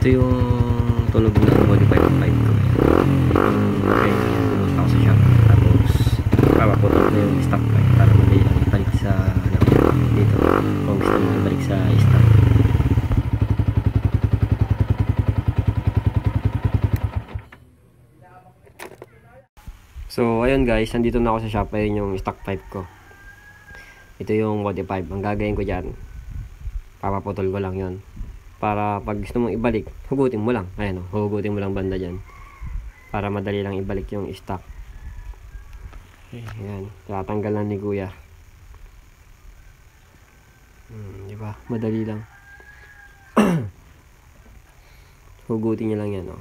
Ito yung tunog ng modified 5 ko. Okay, pumunta ako sa shop. Tapos, papaputol ko yung stock pipe para ibalik sa ano, dito. Kung gusto mo ibalik sa stock. So, ayun guys, nandito na ako sa shop. Ayun yung stock pipe ko. Ito yung modified. Ang gagawin ko dyan, papaputol ko lang yon para pag gusto mong ibalik hugutin mo lang. Ayan o hugutin mo lang banda dyan. Para madali lang ibalik yung stock. Ayan tatanggal lang ni kuya. Hmm, di ba? Madali lang. Hugutin niya lang yan o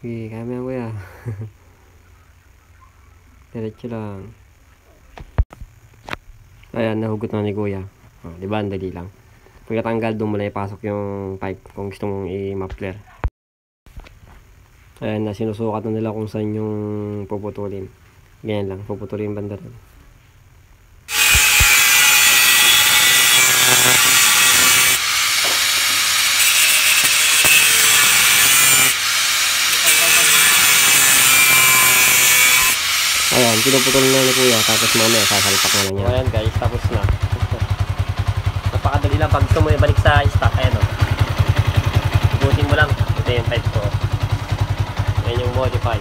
okay kaya mo yan kuya. Diretso lang. Ayan nahugot na ni kuya Oh, di ba? Ang lang. Pagkatanggal, doon mo ipasok yung pipe kung gusto mong i-muffler. Ayan na, sinusukat na nila kung saan yung puputulin. Ganyan lang, puputulin banda rin. Ayan, pinuputol na ni kuya, tapos mamaya sasalpak na yan. Ayan guys, tapos na. Napakadali lang pag gusto mo ibalik sa stock, ayan o. Ibutin mo lang. Ito yung type ko. Ayan yung modify.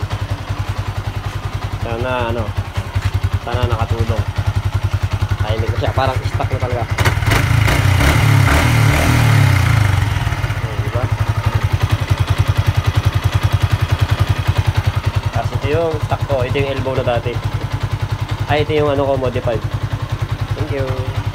Sana ano, sana nakatulong. Tahimik na siya, parang stock na talaga. Ayan, diba? Tapos ito yung stock ko, ito yung elbow na dati. Ay, ito yung ano ko, modified. Thank you.